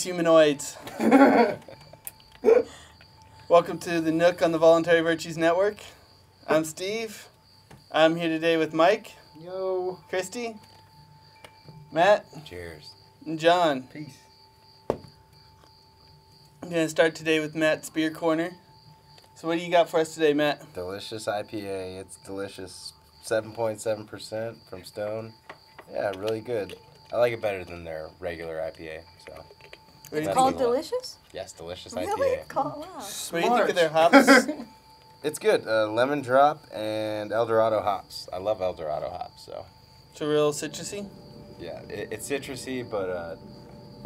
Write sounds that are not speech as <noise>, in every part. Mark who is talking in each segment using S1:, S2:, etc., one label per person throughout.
S1: Greetings, humanoids. <laughs> Welcome to the Nook on the Voluntary Virtues Network. I'm Steve. I'm here today with Mike,
S2: Yo.
S1: Christy, Matt,
S3: Cheers.
S1: and John.
S2: Peace.
S1: I'm going to start today with Matt's Beer Corner. So, what do you got for us today, Matt?
S3: Delicious IPA. It's delicious. 7.7% from Stone. Yeah, really good. I like it better than their regular IPA. So,
S1: What do
S4: Called delicious?
S3: yes, delicious
S4: Really?
S3: IPA.
S4: Call wow.
S1: What do you think of their hops? <laughs>
S3: It's good. Uh, lemon drop and Eldorado hops. I love Eldorado hops. So,
S1: it's a real citrusy.
S3: yeah, it, it's citrusy, but uh,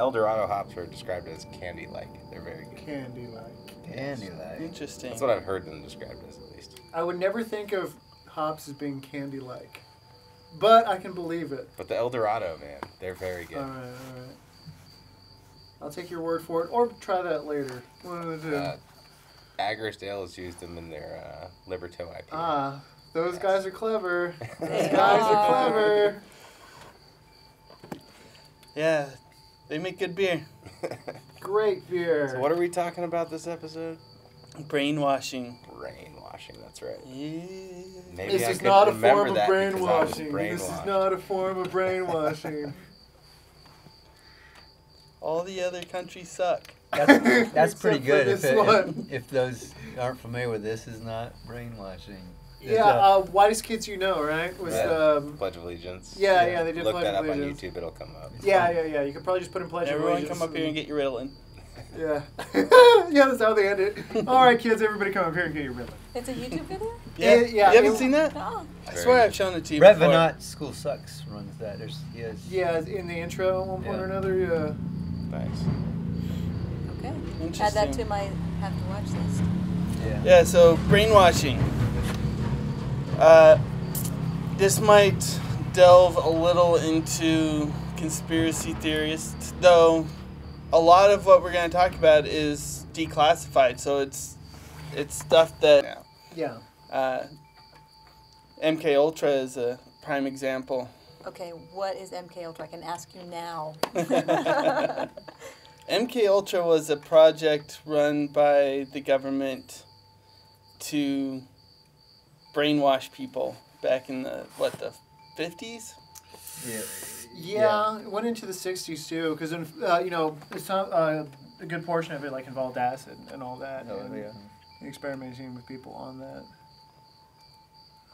S3: Eldorado hops are described as candy-like. They're very good.
S2: Candy like.
S5: Candy like.
S1: Interesting.
S3: That's what I've heard them described as, at least.
S2: I would never think of hops as being candy like. But I can believe it.
S3: But the Eldorado, man, they're very good.
S2: Alright, alright. I'll take your word for it, or try that later. One of the two.
S3: Uh, Agris Ale has used them in their uh, Liberto IPA.
S2: ah, those
S3: Yes.
S2: guys are clever. Those <laughs> guys are
S4: are.
S2: clever. <laughs>
S1: Yeah, they make good beer. <laughs>
S2: Great beer.
S3: so what are we talking about this episode?
S1: Brainwashing.
S3: Brainwashing. That's right.
S1: Yeah.
S3: Maybe
S2: this
S3: I
S2: is
S3: could
S2: not a form of
S3: that because I was
S2: brainwashing. This is not a form of brainwashing.
S1: All the other countries suck.
S5: That's, that's <laughs> pretty good. If, it, if, if those aren't familiar with this, is not brainwashing.
S2: Yeah,
S5: uh,
S2: uh, whitest kids you know, right? Was
S3: Yeah.
S2: um,
S3: Pledge of Allegiance.
S2: yeah, yeah, they did
S3: Look
S2: Pledge
S3: that
S2: of
S3: up on YouTube. It'll come up.
S2: Yeah, yeah, yeah. You could probably just put in pledge of
S1: Everyone
S2: allegiance
S1: come up here and get your Ritalin. <laughs>
S2: Yeah. <laughs> yeah, that's how they end it. All right, kids, everybody come up here and get your ribbon.
S4: It's a YouTube video?
S1: Yeah,
S2: yeah,
S1: you haven't
S2: it-
S1: seen that?
S4: No.
S1: I swear. I've shown it to you
S5: Brett
S1: before.
S5: School Sucks runs that. There's he has.
S2: Yeah, in the intro at one point
S5: Yeah.
S2: or another, yeah.
S3: Nice.
S4: Okay. Interesting. Add
S1: Interesting.
S4: that to my have to watch list.
S5: Yeah.
S1: Yeah, so brainwashing. Uh, this might delve a little into conspiracy theorists, though. A lot of what we're going to talk about is declassified, so it's it's stuff that
S2: Yeah.
S1: uh, MK Ultra is a prime example.
S4: Okay, what is MK Ultra? I can ask you now. <laughs>
S1: MK Ultra was a project run by the government to brainwash people back in the what the 50s.
S5: Yeah.
S2: Yeah, it went into the 60s too, because, uh, you know, it's uh, a good portion of it, like, involved acid and all that.
S5: Oh,
S2: and
S5: yeah.
S2: Experimenting with people on that.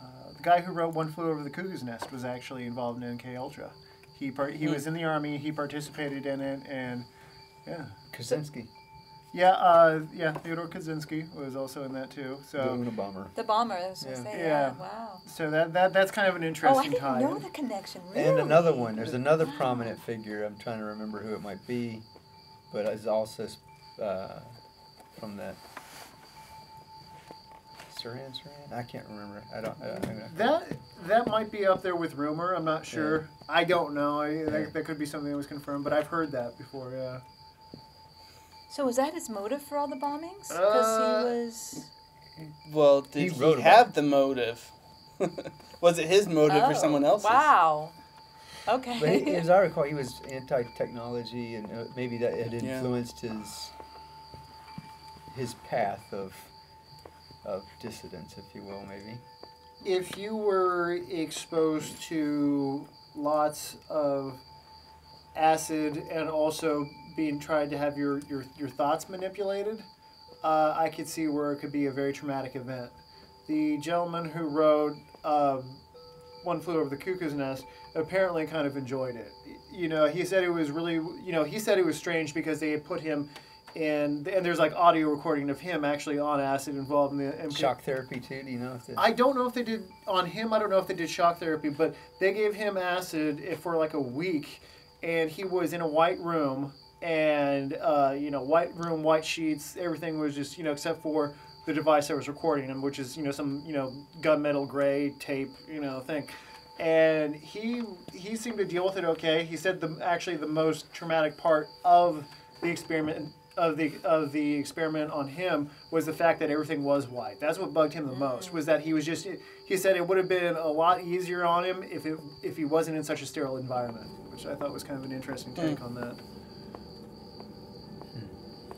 S2: Uh, the guy who wrote One Flew Over the Cuckoo's Nest was actually involved in MK Ultra. He par- he
S1: Hmm.
S2: was in the army. He participated in it, and yeah,
S5: Kaczynski,
S2: yeah, uh, yeah. Theodore Kaczynski was also in that too.
S5: the
S2: So,
S5: Unabomber.
S4: The bomber, I was
S5: Yeah.
S4: say.
S2: Yeah.
S4: Yeah. Wow.
S2: so that that that's kind of an interesting.
S4: Oh, I
S2: interesting
S4: didn't
S2: tie.
S4: know the connection. Really?
S5: And another one. There's another
S4: Wow.
S5: prominent figure. I'm trying to remember who it might be, but is also uh, from that. Saran, Saran. I can't remember. I don't. I mean,
S2: That that might be up there with rumor. I'm not sure. I don't know. I,
S5: Yeah.
S2: that, that could be something that was confirmed, but I've heard that before. Yeah.
S4: So was that his motive for all the bombings? Because
S2: Uh,
S4: he was.
S1: Well, did he,
S5: wrote about
S1: have the motive? <laughs> was it his motive or
S4: Oh,
S1: someone else's?
S4: Wow. Okay.
S5: But he, <laughs> as I recall, he was anti-technology, and uh, maybe that had
S1: Yeah.
S5: influenced his his path of of dissidence, if you will, maybe.
S2: If you were exposed to lots of acid and also being tried to have your, your, your thoughts manipulated, uh, I could see where it could be a very traumatic event. The gentleman who wrote um, One Flew Over the Cuckoo's Nest apparently kind of enjoyed it. You know, he said it was really, you know, he said it was strange because they had put him in, and there's like audio recording of him actually on acid involved in the MK
S5: Shock therapy too. Do you know if the,
S2: I don't know if they did on him. I don't know if they did shock therapy, but they gave him acid for like a week, and he was in a white room, and uh, you know, white room, white sheets, everything was just you know, except for the device that was recording him, which is you know some you know gunmetal gray tape you know thing, and he he seemed to deal with it okay. He said the actually the most traumatic part of the experiment of the of the experiment on him was the fact that everything was white. That's what bugged him the most. Was that he was just he said it would have been a lot easier on him if it if he wasn't in such a sterile environment, which I thought was kind of an interesting take on that.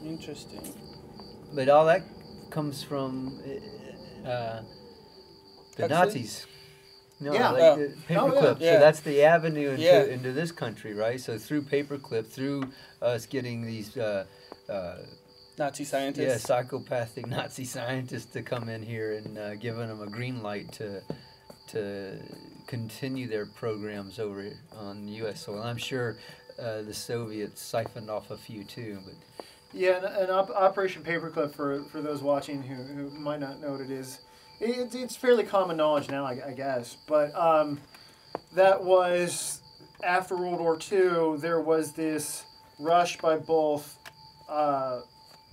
S1: Interesting.
S5: But all that comes from uh, the
S1: Huxley?
S5: Nazis. No,
S2: Yeah.
S5: like
S1: Oh.
S5: the
S2: Oh, yeah.
S5: paperclip.
S1: Yeah.
S5: So that's the avenue into,
S1: Yeah.
S5: into this country, right? So through paperclip, through us getting these uh, uh,
S1: Nazi
S5: yeah,
S1: scientists.
S5: psychopathic Nazi scientists to come in here and uh, giving them a green light to to continue their programs over on U.S. soil. I'm sure uh, the Soviets siphoned off a few too, but
S2: Yeah, and, and op- Operation Paperclip for for those watching who, who might not know what it is, it, it's fairly common knowledge now, I, I guess. But um, that was after World War II. There was this rush by both uh,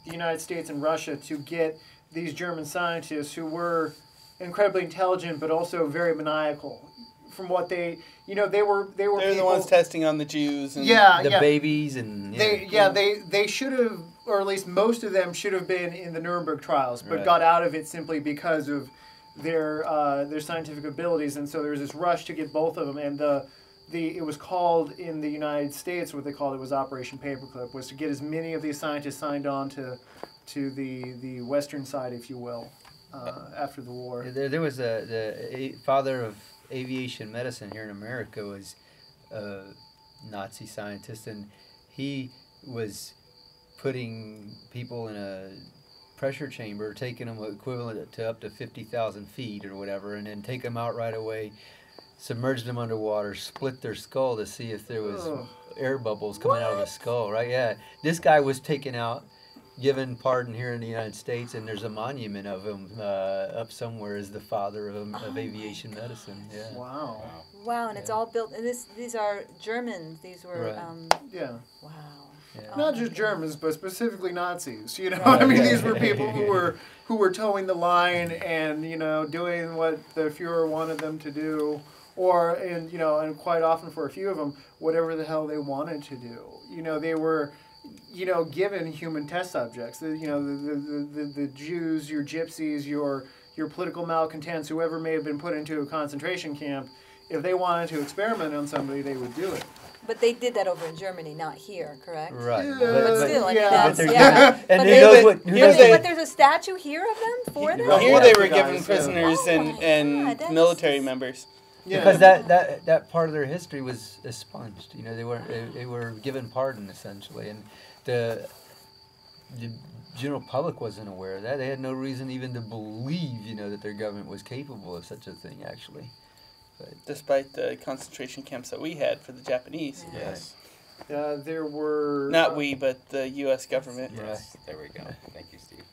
S2: the United States and Russia to get these German scientists who were incredibly intelligent, but also very maniacal. From what they, you know, they were they were
S1: They're the ones testing on the Jews. And
S2: Yeah,
S5: the
S2: yeah.
S5: babies and yeah.
S2: They yeah they they should have or at least most of them should have been in the Nuremberg trials, but
S5: Right.
S2: got out of it simply because of their uh, their scientific abilities, and so there was this rush to get both of them, and the the it was called in the United States what they called it was Operation Paperclip was to get as many of these scientists signed on to to the the western side, if you will, uh, after the war.
S5: There, there was a the father of aviation medicine here in America was a Nazi scientist, and he was putting people in a pressure chamber, taking them equivalent to up to fifty thousand feet or whatever, and then take them out right away, submerge them underwater, split their skull to see if there was
S2: Ugh.
S5: air bubbles coming out of the skull. Right? Yeah, this guy was taken out given pardon here in the United States, and there's a monument of him uh, up somewhere as the father of, of aviation medicine. Yeah.
S2: Wow.
S4: Wow, and it's all built. And this, these are Germans. These were.
S5: Right.
S4: Um,
S2: Yeah.
S4: wow.
S5: Yeah.
S2: not just Germans, but specifically Nazis. You know,
S4: Right.
S2: I mean,
S5: Yeah.
S2: these were people who <laughs> were who were toeing the line and you know doing what the Führer wanted them to do, or and you know, and quite often for a few of them, whatever the hell they wanted to do. You know, they were. You know, given human test subjects, the, you know the, the, the, the, the Jews, your gypsies, your your political malcontents, whoever may have been put into a concentration camp, if they wanted to experiment on somebody, they would do it.
S4: But they did that over in Germany, not here, correct?
S5: Right.
S2: Yeah,
S4: But still, I mean,
S2: yeah.
S4: that's,
S5: But
S4: yeah.
S5: and
S4: But
S5: who knows what? Who knows
S1: the-
S4: But there's a statue here of them for them?
S1: Well, here
S2: Well,
S1: they were given prisoners
S4: Oh
S1: and, and
S4: God,
S1: military members.
S2: Yeah.
S5: because that, that that part of their history was expunged. You know, they were they, they were given pardon essentially, and the the general public wasn't aware of that. They had no reason even to believe, you know, that their government was capable of such a thing. Actually, But
S1: Despite the concentration camps that we had for the Japanese.
S3: Yes.
S2: Uh, there were
S1: Not we, but the U.S. government.
S3: Yes. There we go. Thank you, Steve.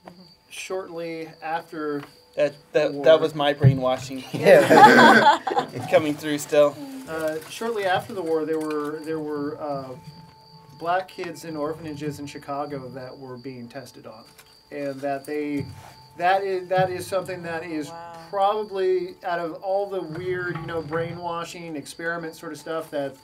S2: shortly after.
S1: That that,
S2: War.
S1: that was my brainwashing <laughs>
S5: yeah,
S1: coming through still.
S2: Uh, shortly after the war, there were there were uh, black kids in orphanages in Chicago that were being tested on, and that they that is that is something that is
S4: Wow.
S2: probably out of all the weird you know brainwashing experiment sort of stuff that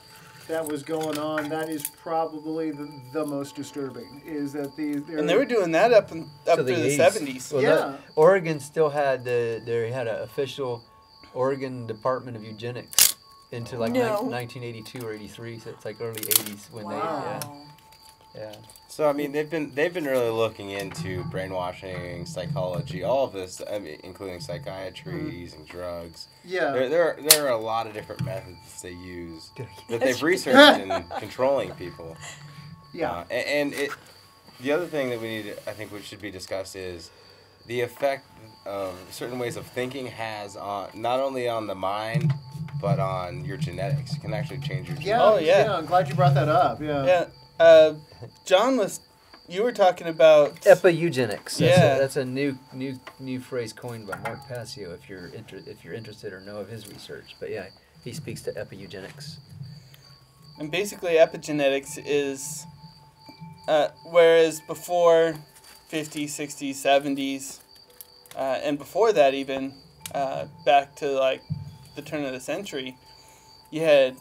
S2: that was going on. That is probably the, the most disturbing. Is that the
S1: And they were doing that up in, up
S5: To
S1: through the seventies.
S5: Well,
S2: Yeah.
S5: that- Oregon still had the they had an official Oregon Department of Eugenics into like
S4: No.
S5: nine- 1982 or 83, so it's like early 80s when
S4: Wow.
S5: they yeah.
S3: So I mean, they've been they've been really looking into brainwashing, psychology, all of this, I mean, including psychiatry,
S2: Mm-hmm.
S3: using drugs.
S2: yeah.
S3: There, there, are, there are a lot of different methods they use that they've researched <laughs> in controlling people.
S2: yeah.
S3: Uh, a- and it, the other thing that we need, I think, which should be discussed is the effect of certain ways of thinking has on not only on the mind, but on your genetics. It can actually change your.
S2: Yeah,
S1: Oh, yeah.
S2: I'm glad you brought that up. Yeah.
S1: Yeah. Uh, John was, you were talking about.
S5: Epigenetic. That's,
S1: Yeah.
S5: a, that's a new new new phrase coined by Mark Passio. If you're inter- if you're interested or know of his research, but yeah, he speaks to epigenetic.
S1: And basically, epigenetics is, uh, whereas before 50s, 60s, 70s, uh, and before that, even uh, back to like the turn of the century, you had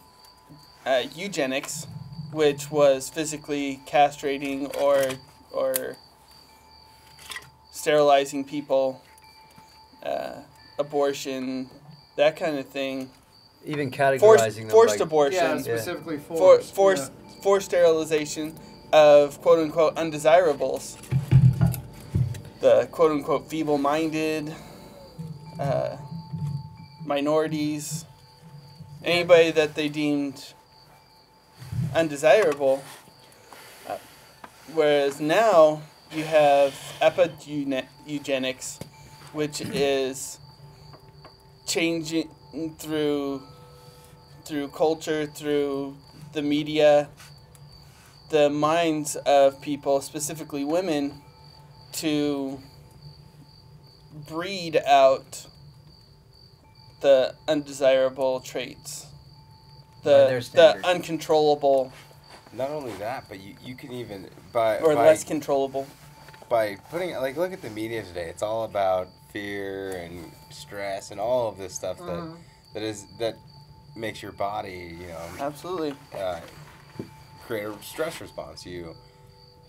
S1: uh, eugenics, which was physically castrating or or sterilizing people, uh, abortion, that kind of thing.
S5: Even
S1: Forced,
S5: categorizing them
S1: forced
S5: like
S2: Yeah,
S1: abortion
S2: specifically
S1: for
S2: forced.
S1: forced forced sterilization, of quote unquote undesirables, the quote unquote feeble minded, uh, minorities, anybody that they deemed undesirable. Uh, whereas now you have eugenics, which is changing through through culture, through the media, the minds of people, specifically women, to breed out the undesirable traits, the the uncontrollable
S3: Not only that, but you, you can even by
S1: or
S3: by,
S1: less controllable.
S3: by putting like look at the media today. It's all about fear and stress and all of this stuff that
S2: Mhm.
S3: that is that makes your body you know
S1: Absolutely.
S3: uh, create a stress response. You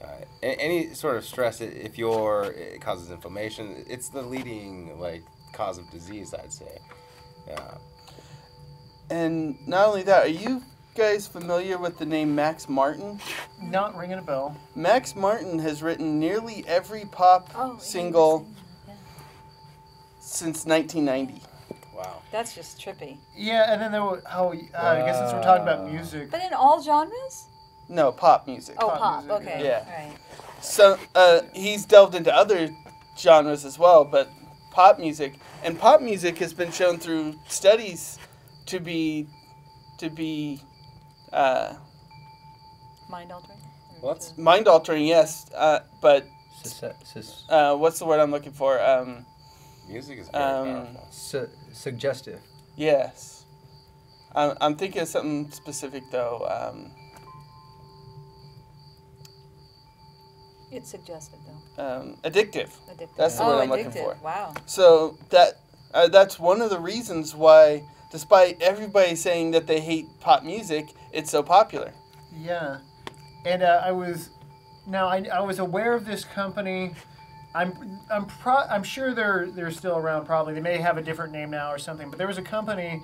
S3: uh, any sort of stress, if you're it causes inflammation, it's the leading like cause of disease. I'd say. Uh,
S1: And not only that, are you guys familiar with the name Max Martin?
S2: Not ringing a bell.
S1: Max Martin has written nearly every pop
S4: Oh,
S1: single
S4: yeah.
S1: since 1990.
S3: wow.
S4: That's just trippy.
S2: Yeah, and then there were, oh, uh, I guess since we're talking about music.
S4: But in all genres?
S1: No, pop music.
S4: Oh,
S2: Pop
S4: pop.
S2: music,
S4: okay.
S1: yeah.
S4: All right.
S1: So uh, he's delved into other genres as well, but pop music and pop music has been shown through studies to be to be uh,
S4: Mind altering? Or
S3: What's-
S1: mind altering. Yes, uh, but
S5: Sus- sus-
S1: uh, what's the word I'm looking for? Um,
S3: Music is very
S1: Um,
S3: powerful.
S5: su- suggestive.
S1: yes, I'm, I'm thinking of something specific though. Um,
S4: It's suggestive, though.
S1: um, addictive.
S4: Addictive.
S1: That's the
S4: oh,
S1: word I'm looking for.
S4: Wow.
S1: So that uh, that's one of the reasons why, despite everybody saying that they hate pop music, it's so popular.
S2: Yeah, and uh, I was now I, I was aware of this company. I'm I'm pro- I'm sure they're they're still around. Probably they may have a different name now or something. But there was a company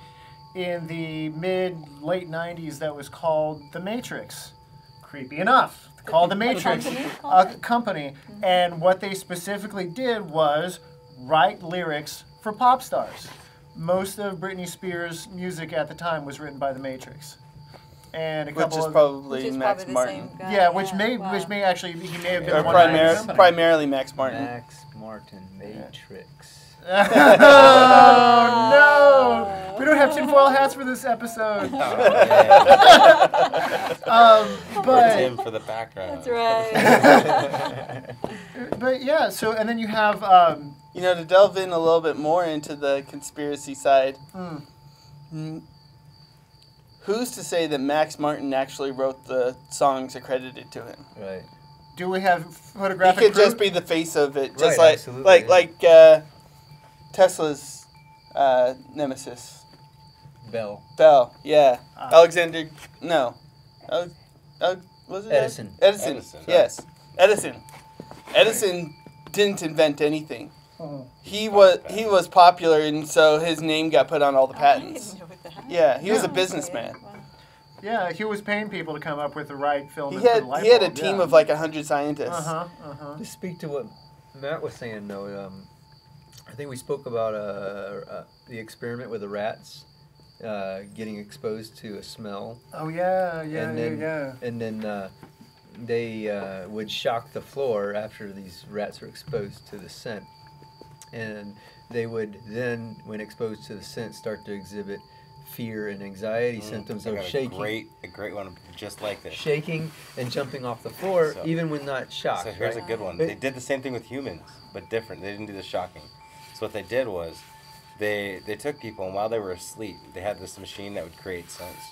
S2: in the mid late '90s that was called The Matrix. Creepy enough, called The Matrix, a company, and what they specifically did was write lyrics for pop stars. Most of Britney Spears' music at the time was written by The Matrix, and a
S1: Which
S2: couple
S1: is
S2: of
S1: probably
S4: Which is
S1: Max
S4: probably the
S1: Martin.
S4: same guy.
S2: yeah, which may
S4: wow.
S2: which may actually he may have been
S1: Or
S2: one
S1: primar-
S2: company.
S1: primarily Max Martin.
S5: Max Martin, Matrix. <laughs>
S2: oh no! We don't have tinfoil hats for this episode. <laughs>
S3: Oh. <laughs>
S2: Um, but
S3: Tim for the background.
S4: That's right.
S2: but yeah, so and then you have um,
S1: You know, to delve in a little bit more into the conspiracy side,
S2: hmm,
S1: mm, who's to say that Max Martin actually wrote the songs accredited to him?
S5: Right.
S2: do we have photographic?
S1: He
S2: photographic
S1: could
S2: proof?
S1: just be the face of it, just
S5: Right,
S1: like
S5: absolutely,
S1: like like uh, Tesla's uh, nemesis,
S5: Bell.
S1: Bell. Yeah,
S2: Ah.
S1: Alexander. No, Ale- Ale- was it
S5: Edison.
S1: Edison.
S3: Edison.
S1: Yes, Edison. Edison didn't invent anything. He was he was popular, and so his name got put on all the
S4: Oh, I didn't
S1: patents.
S4: know what the heck.
S1: Yeah, he was a businessman.
S2: Yeah, he was paying people to come up with the right
S1: He
S2: filament for
S1: had
S2: the
S1: he had a
S2: bulb,
S1: team
S2: yeah.
S1: of like a hundred scientists.
S2: Uh huh. Uh huh.
S5: To speak to what Matt was saying, though, um, I think we spoke about uh, uh, the experiment with the rats uh, getting exposed to a smell,
S2: Oh yeah, yeah,
S5: and
S2: yeah,
S5: then
S2: yeah.
S5: and then uh, they uh, would shock the floor after these rats were exposed to the scent, and they would then, when exposed to the scent, start to exhibit fear and anxiety
S3: Mm,
S5: symptoms of
S3: got a. Great, a great one, just like this.
S5: shaking and jumping off the floor,
S3: So-
S5: even when not shocked.
S3: So here's
S5: right?
S3: a good one. They did the same thing with humans, but different. They didn't do the shocking. So what they did was, they they took people and while they were asleep, they had this machine that would create scents,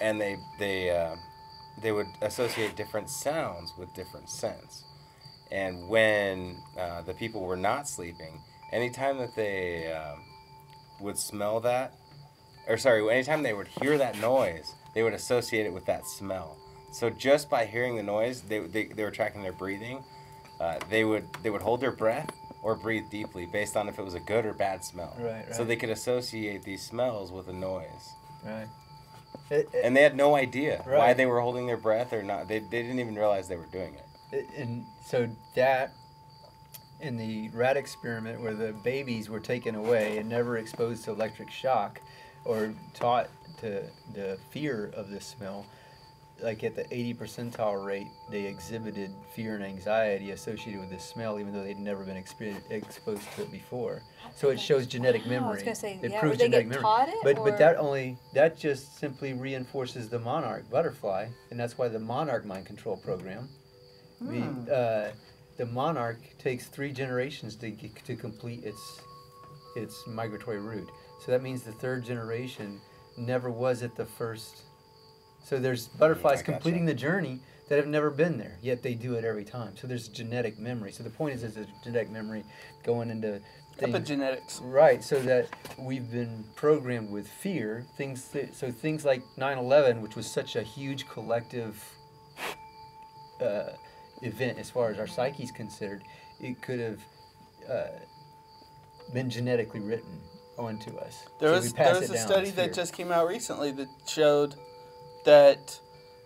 S3: and they they uh, they would associate different sounds with different scents. And when uh, the people were not sleeping, anytime that they um, would smell that, or sorry, anytime they would hear that noise, they would associate it with that smell. So just by hearing the noise, they, they, they were tracking their breathing. Uh, they would they would hold their breath or breathe deeply based on if it was a good or bad smell.
S5: Right, right.
S3: So they could associate these smells with a noise.
S5: Right. It- it-
S3: and they had no idea why they were holding their breath or not. They, they didn't even realize they were doing it.
S5: and so that in the rat experiment where the babies were taken away and never exposed to electric shock or taught to the fear of the smell like at the 80 percentile rate they exhibited fear and anxiety associated with the smell even though they'd never been exposed to it before. So it shows genetic
S4: Wow, I was
S5: memory.
S4: say,
S5: it
S4: yeah,
S5: proves genetic memory.
S4: it,
S5: but
S4: or-
S5: but that only that just simply reinforces the monarch butterfly and that's why the monarch mind control program
S2: Hmm.
S5: uh, the monarch takes three generations to get, to complete its its migratory route. So that means the third generation never was at the first. So there's butterflies
S3: gotcha.
S5: completing the journey that have never been there, yet they do it every time. So there's genetic memory. So the point is, there's a genetic memory going into things.
S1: Epigenetics.
S5: Right, so that we've been programmed with fear. Things that, so things like 9/11, which was such a huge collective uh, event as far as our psyche's considered, it could have uh, been genetically written onto us.
S1: There
S5: So
S1: was there was a study that
S5: fear.
S1: just came out recently that showed that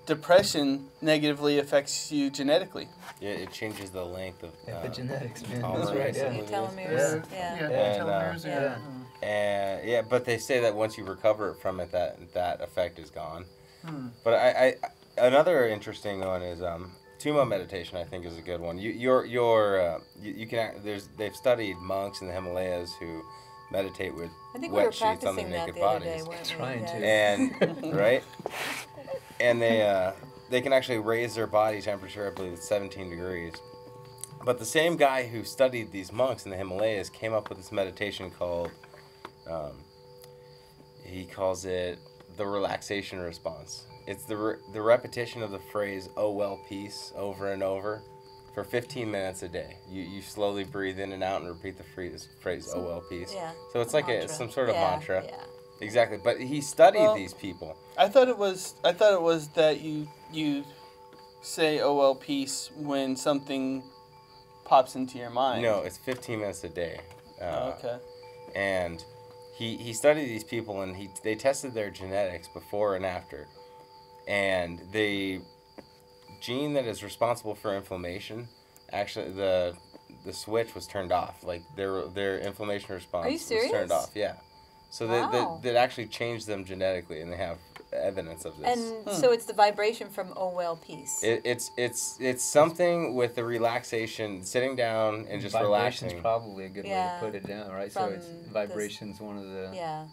S1: depression negatively affects you genetically.
S3: Yeah, it changes the length of uh,
S5: epigenetics, man. That's
S3: the
S5: right.
S3: rest
S5: Yeah.
S3: of
S4: Your
S3: it is.
S4: telomeres.
S2: Yeah,
S4: Yeah.
S2: yeah,
S3: And, uh,
S2: yeah.
S5: yeah.
S3: And yeah, but they say that once you recover from it, that that effect is gone.
S2: Hmm.
S3: But I, I another interesting one is um, Tummo meditation. I think is a good one. You your your uh, you, you can there's they've studied monks in the Himalayas who meditate with
S4: I think we
S3: wet
S4: were
S3: sheets on their naked
S4: the
S3: bodies.
S4: day.
S5: Trying to.
S3: and <laughs> right and they uh, they can actually raise their body temperature i believe it's 17 degrees but the same guy who studied these monks in the himalayas came up with this meditation called um, he calls it the relaxation response it's the, re- the repetition of the phrase oh well peace over and over for 15 minutes a day you, you slowly breathe in and out and repeat the phrase, phrase oh well peace
S4: Yeah.
S3: so it's like a, some sort of
S4: Yeah,
S3: mantra
S4: Yeah.
S3: Exactly, but he studied
S1: Well-
S3: these people.
S1: I thought it was I thought it was that you you say oh well peace when something pops into your mind.
S3: No, it's 15 minutes a day. Uh,
S1: Oh, okay.
S3: And he, he studied these people and he they tested their genetics before and after. And the gene that is responsible for inflammation, actually the the switch was turned off. Like their their inflammation response was
S4: serious?
S3: turned off. Yeah. So they,
S4: Wow.
S3: they, that actually changed them genetically, and they have evidence of this.
S4: And hmm. so it's the vibration from oh well peace.
S3: It, it's it's it's something with the relaxation, sitting down and just
S5: Vibration's
S3: relaxing.
S5: probably a good
S4: Yeah.
S5: way to put it down, right? so it's
S4: From this-
S5: vibration's one of the
S4: yeah.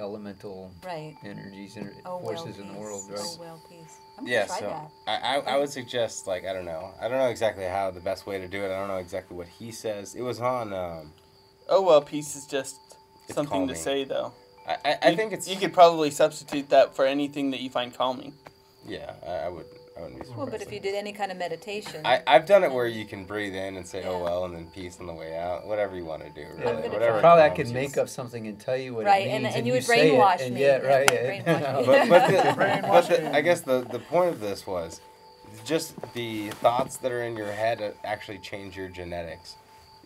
S5: Elemental
S4: Right.
S5: energies and
S4: Oh
S5: forces
S4: peace.
S5: in the world, right?
S4: Oh well peace. I'm
S3: Yeah,
S4: try
S3: so
S4: that.
S3: I, I, I would suggest like I don't know I don't know exactly how the best way to do it. I don't know exactly what he says. It was on. Um,
S1: Oh well peace is just
S3: It's
S1: something to say though.
S3: I, I, I
S1: You-
S3: think it's
S1: you could probably substitute that for anything that you find calming.
S3: yeah. I, I would I wouldn't be surprised.
S4: Well, but if you did any kind of meditation,
S3: I, I've done it where you can breathe in and say, oh well, and then peace on the way out. Whatever you want to do. Really.
S4: gonna
S3: Whatever
S4: try.
S5: Probably I could
S3: you.
S5: make up something and tell you what
S4: Right,
S5: it
S4: and-
S5: means,
S4: and you would
S5: say it,
S4: brainwash me.
S5: Yeah,
S4: Yeah,
S5: right. Yeah. <laughs>
S3: but, <laughs> but, the, but the. I guess the, the point of this was just the thoughts that are in your head uh, actually change your genetics.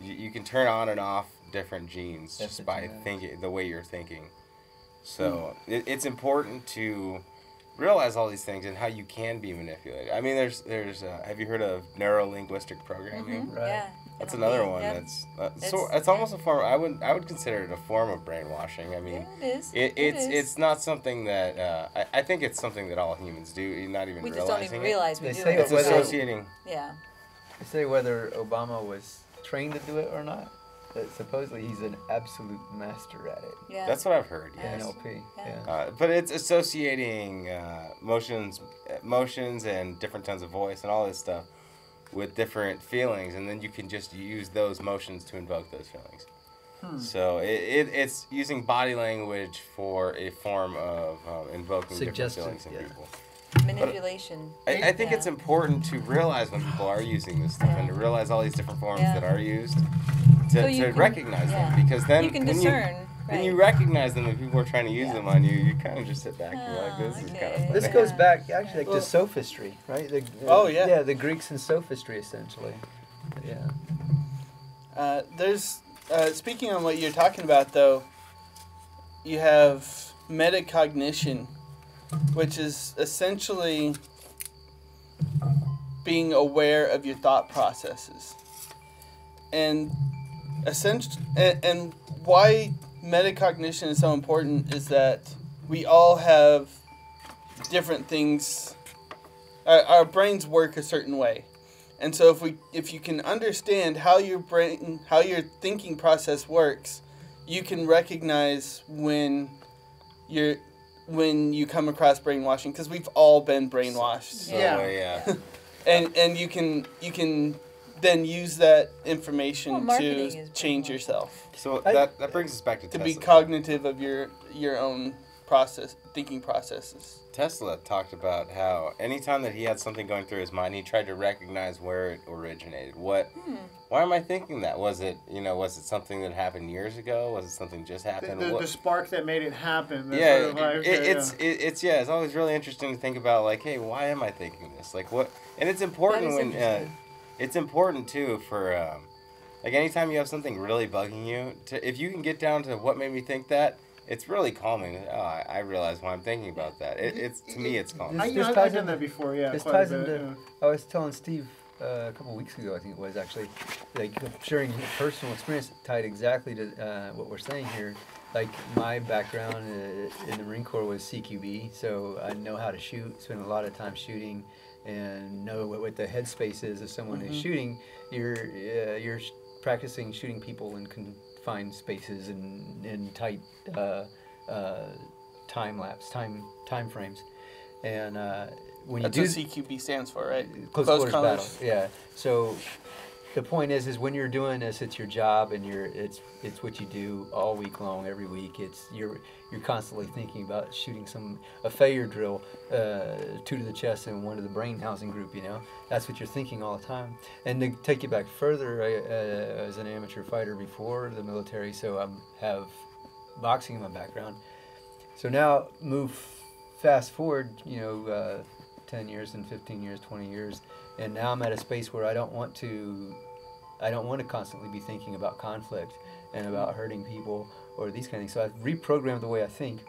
S3: You, you can turn on and off different genes just by
S5: Epigenetics.
S3: thinking the way you're thinking. So it, it's important to realize all these things and how you can be manipulated. I mean, there's there's uh, have you heard of neuro linguistic programming?
S4: Mhm,
S5: Right.
S4: Yeah.
S3: That's
S4: NLP,
S3: another one.
S4: yeah.
S3: That's uh, so.
S4: It's-
S3: It's almost a form. I would I would consider it a form of brainwashing. I mean,
S4: Yeah, it is.
S3: it, it's
S4: is.
S3: it's not something that uh, I, I think it's something that all humans do. Not even
S4: We just
S3: realizing
S4: don't even
S3: it.
S4: realize we
S5: They
S4: do
S5: say
S4: it.
S3: It's
S5: whether-
S3: associating.
S4: Yeah.
S5: They say whether Obama was trained to do it or not. That supposedly he's an absolute master at it.
S4: Yeah.
S3: That's what I've heard.
S4: Yeah.
S3: Yes.
S5: NLP.
S4: Yeah.
S5: Yeah.
S3: Uh, but it's associating uh, motions, motions, and different tones of voice and all this stuff with different feelings, and then you can just use those motions to invoke those feelings.
S2: Hmm.
S3: So it, it, it's using body language for a form of uh, invoking
S5: Suggestive,
S3: different feelings in
S5: yeah.
S3: people.
S4: Manipulation.
S3: I, I think it's important to realize when people are using this stuff and to realize all these different forms
S4: Yeah.
S3: that are used to,
S4: So
S3: to
S4: can-
S3: recognize
S4: yeah.
S3: them because then
S4: you can
S3: when
S4: discern.
S3: when
S4: right.
S3: you recognize them and people are trying to use
S4: Yeah.
S3: them on you, you kind of just sit back and you're like, this is kind of funny.
S5: This goes back actually like
S1: Well-
S5: to sophistry, right? The, the-
S1: Oh, yeah.
S5: Yeah, the Greeks and sophistry essentially. Yeah.
S1: Uh, there's uh, speaking on what you're talking about though. You have metacognition, which is essentially being aware of your thought processes. And essentially, and, and why metacognition is so important is that we all have different things. Our, our brains work a certain way, and so if we if you can understand how your brain how your thinking process works, you can recognize when you're when you come across brainwashing because we've all been brainwashed
S2: Yeah.
S3: yeah. <laughs>
S1: and and you can you can then use that information
S4: Well,
S1: to change
S4: brainwashing.
S1: yourself
S3: So
S5: I-
S3: that, that brings us back to
S1: to
S3: Tesla.
S1: be cognitive of your your own process thinking processes
S3: Tesla talked about how anytime that he had something going through his mind, he tried to recognize where it originated. What?
S4: Hmm.
S3: Why am I thinking that? Was it you know was it something that happened years ago? Was it something just happened?
S2: the,
S3: What-
S2: the spark that made it happen.
S3: yeah,
S2: sort of like,
S3: it,
S2: okay,
S3: it's It, it's yeah, it's always really interesting to think about like, hey, why am I thinking this? Like what? And it's important when uh,
S4: interesting.
S3: It's important too for um, like anytime you have something really bugging you. To if you can get down to what made me think that, it's really calming. Oh, I, I realize why I'm thinking about that. It, it's to me, it's calming.
S5: This, this
S2: I, have
S5: ties
S2: I've done that before. Yeah,
S5: this ties
S2: bit,
S5: into-
S2: yeah.
S5: I was telling Steve uh, a couple weeks ago, I think it was actually, like sharing personal experience tied exactly to uh, what we're saying here. Like my background uh, in the Marine Corps was CQB, so I know how to shoot. Spend a lot of time shooting, and know what, what the headspace is of someone is shooting. You're uh, you're sh- practicing shooting people in confined spaces and in tight uh, uh, time lapse time time frames, and uh, when
S1: that's
S5: you
S1: what
S5: do
S1: cqb stands for right
S5: close,
S1: Close
S5: quarters
S1: quarters.
S5: battle. Yeah. So the point is, is when you're doing this, it's your job, and you're it's it's what you do all week long, every week. It's you're you're constantly thinking about shooting some a failure drill, uh, two to the chest and one to the brain housing group. You know, that's what you're thinking all the time. And to take you back further, I uh, was an amateur fighter before the military, so I have boxing in my background. So now move fast forward, you know, uh, 10 years and 15 years, 20 years, and now I'm at a space where I don't want to, I don't want to constantly be thinking about conflict and about hurting people or these kind of things. So I've reprogrammed the way I think,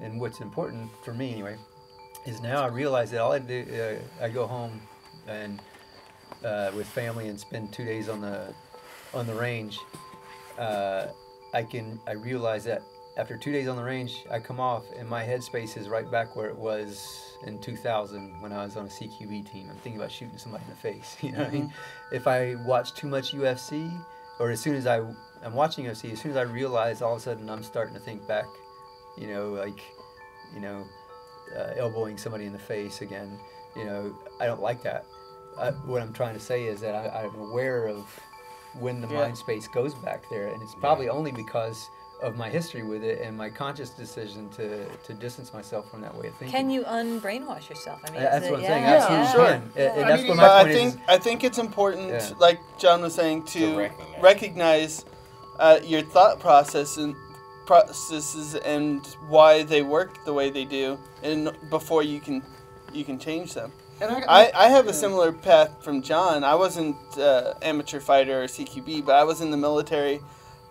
S5: and what's important for me anyway, is now I realize that all I do, uh, I go home and uh, with family and spend two days on the on the range. Uh, I can I realize that after two days on the range, I come off and my headspace is right back where it was in 2000 when I was on a CQB team. I'm thinking about shooting somebody in the face. <laughs> You know what I mean? If I watch too much UFC, or as soon as I I'm watching UFC, as soon as I realize all of a sudden I'm starting to think back, you know, like, you know, uh, elbowing somebody in the face again. You know, I don't like that. I, what I'm trying to say is that I, I'm aware of when the
S1: Yeah.
S5: mind space goes back there, and it's probably only because of my history with it and my conscious decision to, to distance myself from that way of thinking.
S4: Can you unbrainwash yourself? I mean,
S5: that's
S4: it-
S5: what I'm saying.
S4: yeah,
S5: Absolutely
S1: yeah.
S5: can.
S1: Sure.
S5: And,
S4: Yeah.
S5: and
S2: I mean,
S5: what
S1: but
S5: my
S1: I think
S5: is.
S1: I think it's important,
S5: Yeah.
S1: like John was saying, to,
S3: To recognize.
S1: recognize uh, your thought process and processes and why they work the way they do, and before you can you can change them.
S2: And I,
S1: I, I have a similar path from John. I wasn't uh, amateur fighter or CQB, but I was in the military.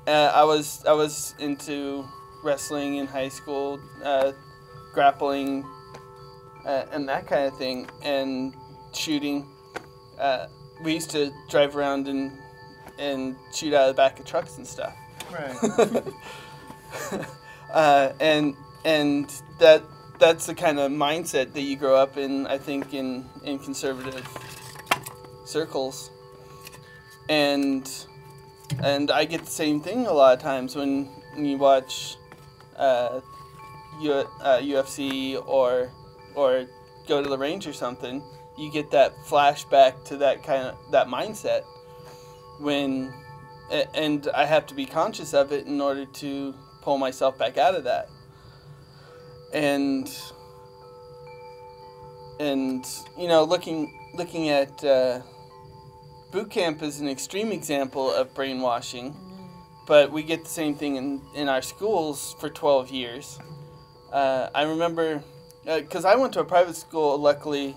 S1: Uh, I was I was into wrestling in high school, uh, grappling, uh, and that kind of thing, and shooting. Uh, we used to drive around and and shoot out of the back of trucks and stuff.
S2: right. <laughs>
S1: uh, and and that that's the kind of mindset that you grow up in. I think in in conservative circles, and and I get the same thing a lot of times when, you watch uh, U, uh, UFC or or go to the range or something. You get that flashback to that kind of that mindset when and I have to be conscious of it in order to pull myself back out of that. And and you know, looking looking at uh, boot camp is an extreme example of brainwashing, but we get the same thing in in our schools for twelve years. Uh, I remember because I went to a private school, luckily,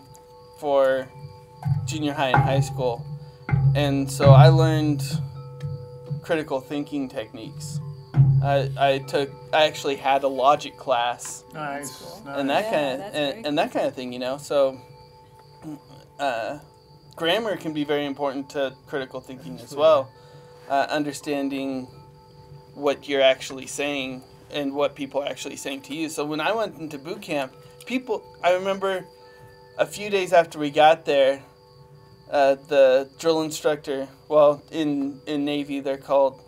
S1: for junior high and high school, and so I learned critical thinking techniques I, I took I actually had a logic class
S2: Nice.
S4: cool.
S2: nice.
S1: and that
S4: Yeah,
S1: kind of and,
S4: very
S1: and that kind of thing, you know. So, uh, grammar can be very important to critical thinking as well. Uh, understanding what you're actually saying and what people are actually saying to you. So when I went into boot camp, people I remember a few days after we got there, uh, the drill instructor. Well, in in Navy they're called.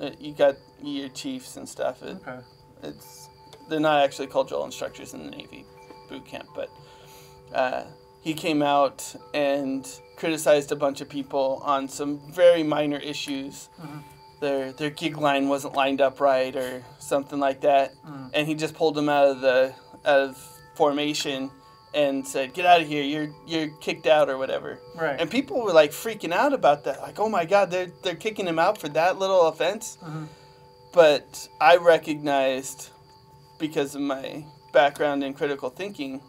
S1: Uh, you got your chiefs and stuff. It,
S2: Okay.
S1: it's they're not actually called drill instructors in the Navy boot camp, but uh, he came out and criticized a bunch of people on some very minor issues.
S2: Mhm.
S1: Their their gig line wasn't lined up right or something like that,
S2: Mm.
S1: and he just pulled them out of the out of formation and said, "Get out of here! You're you're kicked out or whatever."
S2: Right.
S1: And people were like freaking out about that, like, "Oh my God, they're they're kicking him out for that little offense."
S2: Mhm.
S1: but I recognized because of my background in critical thinking,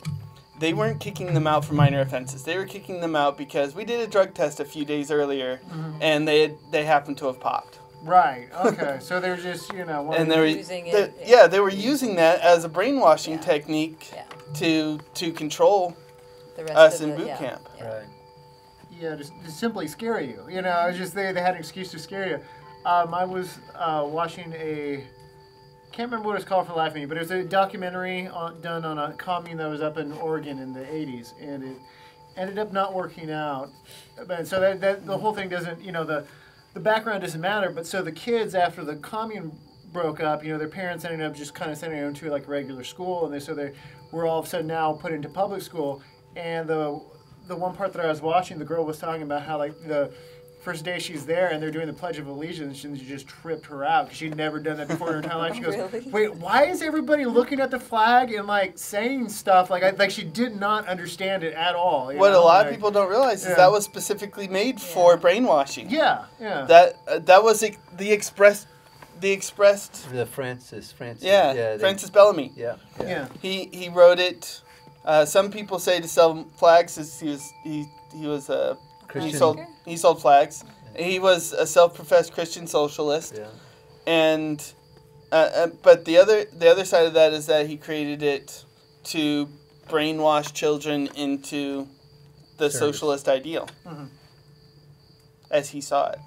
S1: they weren't kicking them out for minor offenses. They were kicking them out because we did a drug test a few days earlier,
S2: Mhm.
S1: and they had, they happened to have popped.
S2: Right. Okay. so they're just you know.
S1: And they were
S4: Using
S1: they-
S4: it,
S1: yeah, they were using that as a brainwashing
S4: Yeah.
S1: technique
S4: Yeah.
S1: to to control
S4: The rest
S1: us
S4: of
S1: in
S4: the-
S1: boot
S4: yeah,
S1: camp.
S4: yeah.
S5: Right.
S2: Yeah, just, just simply scare you. You know, I was just they, they had an excuse to scare you. Um, I was uh, watching a, can't remember what it's called for the life me, but it was a documentary on, done on a commune that was up in Oregon in the 80s, and it ended up not working out. But so that, that the whole thing doesn't, you know, the the background doesn't matter. But so the kids after the commune broke up, you know, their parents ended up just kind of sending them to like regular school, and they so they were all of a sudden now put into public school. And the the one part that I was watching, the girl was talking about how like the first day she's there and they're doing the Pledge of Allegiance and she just tripped her out because she'd never done that before in her entire life. She goes, <laughs>
S4: Really?
S2: "Wait, why is everybody looking at the flag and like saying stuff like I, like she did not understand it at all?" you
S1: What a
S2: know,
S1: lot of people don't realize
S2: Yeah.
S1: is that was specifically made for brainwashing.
S2: Yeah, yeah.
S1: That uh, that was ex- the express, the expressed.
S5: The Francis, Francis.
S1: Yeah,
S5: they-
S1: Francis Bellamy.
S5: Yeah. Yeah.
S2: yeah.
S1: He he wrote it. Uh, some people say to sell flags. Is he was he he was a he sold he sold flags. He was a self-professed Christian socialist,
S5: Yeah.
S1: and uh, uh, but the other the other side of that is that he created it to brainwash children into the
S5: Service.
S1: socialist ideal,
S2: Mhm.
S1: as he saw it.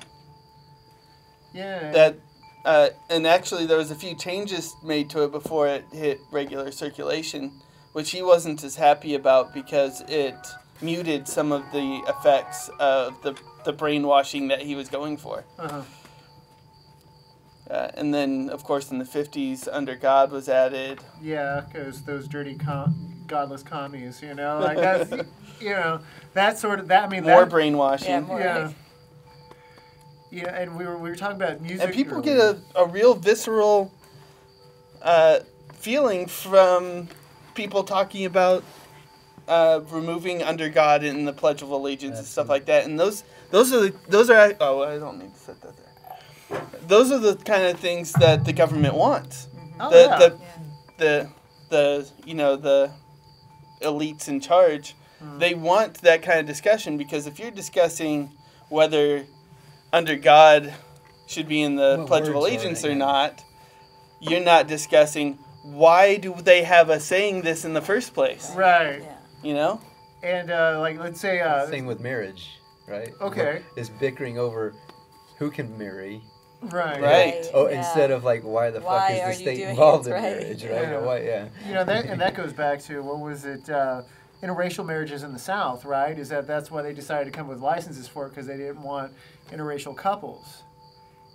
S2: Yeah.
S1: That. Uh, and actually, there was a few changes made to it before it hit regular circulation, which he wasn't as happy about because it muted some of the effects of the, the brainwashing that he was going for.
S2: uh-huh.
S1: Uh, and then, of course, in the 50s, Under God was added.
S2: Yeah, because those dirty, com- godless commies, you know, like that's, <laughs> you know, that sort of that. I mean,
S1: More
S2: that,
S1: brainwashing.
S4: Yeah, more
S2: yeah.
S4: right.
S2: Yeah, and we were we were talking about music.
S1: and people
S2: earlier.
S1: get a, a real visceral uh, feeling from people talking about uh, removing under God in the Pledge of Allegiance and stuff
S5: Absolutely.
S1: like that. And those those are the, those are oh I don't need to set that there. Those are the kind of things that the government wants.
S2: Oh,
S1: the,
S2: yeah.
S1: the,
S4: Yeah.
S1: the the you know the elites in charge
S2: Mm.
S1: they want that kind of discussion because if you're discussing whether under God should be in the
S5: What
S1: Pledge of Allegiance or not, you're not discussing why do they have us saying this in the first place.
S2: right.
S4: Yeah.
S1: You know?
S2: And uh, like, let's say, uh,
S5: Same with marriage, right?
S2: Okay.
S5: Is bickering over who can marry.
S2: right,
S1: Right.
S5: Oh,
S4: yeah.
S5: instead of like why the
S4: Why
S5: fuck is the state involved in
S4: right?
S5: marriage, right?
S2: Yeah.
S5: Why, yeah.
S2: You know that, and that goes back to what was it? Uh, interracial marriages in the South, right? Is that that's why they decided to come with licenses for it because they didn't want interracial couples.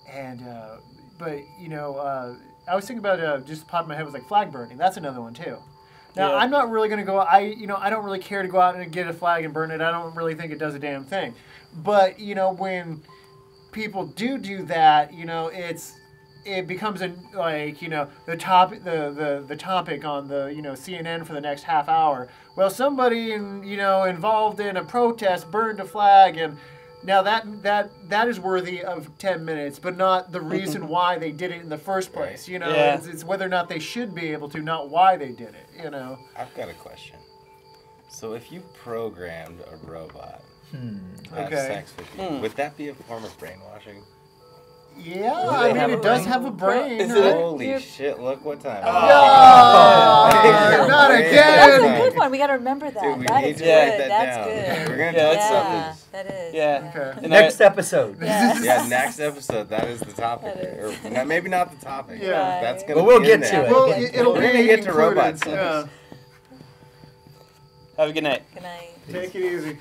S2: And uh, but you know, uh, I was thinking about uh, just popped in my head was like flag burning. That's another one too. Now
S1: Yeah.
S2: I'm not really going to go. I you know I don't really care to go out and get a flag and burn it. I don't really think it does a damn thing. But you know when people do do that, you know it's it becomes a like you know the top the, the the topic on the you know CNN for the next half hour. Well, somebody in, you know involved in a protest burned a flag, and now that that that is worthy of ten minutes, but not the <laughs> reason why they did it in the first place. You know,
S1: Yeah.
S2: it's, it's whether or not they should be able to, not why they did it. You know,
S3: I've got a question. So if you programmed a robot to have
S2: Okay.
S3: sex with you,
S1: Hmm.
S3: would that be a form of brainwashing?
S2: Yeah,
S5: Do
S2: I mean it does
S5: brain?
S2: have a brain.
S1: Is it
S3: Holy
S4: You're-
S3: shit! Look what time.
S2: Oh,
S3: Oh. <laughs>
S2: not
S3: Wait,
S2: again.
S4: That's a good one. We got to remember that.
S3: Dude, we
S4: that
S3: need
S4: is
S3: to
S4: good.
S3: write that
S4: That's
S3: down.
S4: good.
S3: We're gonna
S1: Yeah,
S3: talk
S1: it's
S3: about
S4: yeah,
S3: this.
S4: that is.
S1: Yeah.
S2: Okay.
S5: Next
S1: I-
S5: episode.
S4: Yeah.
S3: Yeah, next episode. That is the topic.
S4: That is.
S3: Or not- maybe not the topic.
S2: Yeah.
S4: Right.
S3: That's gonna
S5: But we'll get to it.
S2: Well, it, it'll
S3: We're gonna get to robots.
S2: Yeah.
S1: Have a good night.
S4: Good night.
S2: Take it easy.